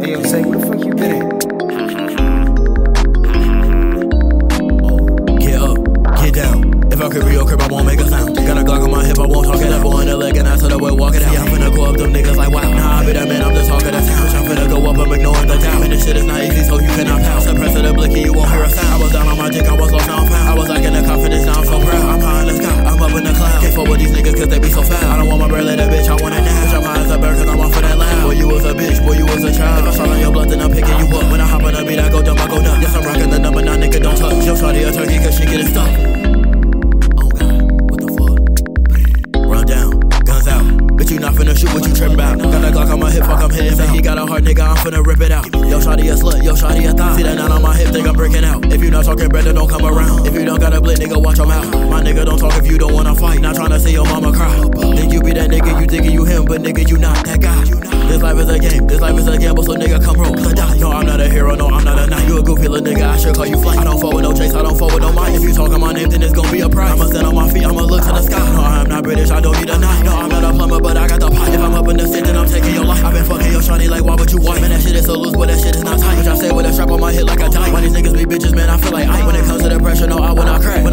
Hey, yo, say, where the fuck you been at? Oh, get up, get down. If I could crib, I won't make a sound. Got a Glock on my hip, I won't talk it up. Boy in the leg, and I said I will walk it out. Yeah, I'm finna go up them niggas like wow. Nah, I be that man, I'm the talk of the town. I'm finna go up, I'm ignoring the doubt. And this shit is not easy, so you cannot pout. Suppress the blicky, you won't hear a sound. I was down on my dick, I was lost, now I'm found. I was like in the confidence, now I'm so proud. I'm high in the sky, I'm up in the clouds. Can't fuck with these niggas, cause they be so foul. I don't want my bread, let that bitch, out. You not finna shoot what you trippin' about. Got that Glock on my hip, fuck, I'm hitting back. He got a heart, nigga, I'm finna rip it out. Yo, shawty a slut, yo, shawty a thigh. See that nine on my hip, think I'm breaking out. If you not talking bread, don't come around. If you don't got a blit, nigga, watch your mouth. My nigga don't talk if you don't wanna fight. Not tryna see your mama cry. Think you be that nigga, you thinking you him, but nigga, you not that guy. This life is a game, this life is a gamble, so nigga, come roll. No, I'm not a hero, no, I'm not a knight. You a goofy little nigga, I should call you flight. I don't fuck with no chase, I don't fuck with no mic. If you talking my name, then it's gonna be a prize. I'ma stand on my feet, I'ma look to the sky. No, I'm not British, I don't need a knife. No, I'm not so loose, but that shit is not tight. Bitch, I say with a strap on my head like a tight. Why these niggas be bitches, man, I feel like I. When it comes to the pressure, no, I will not crack. When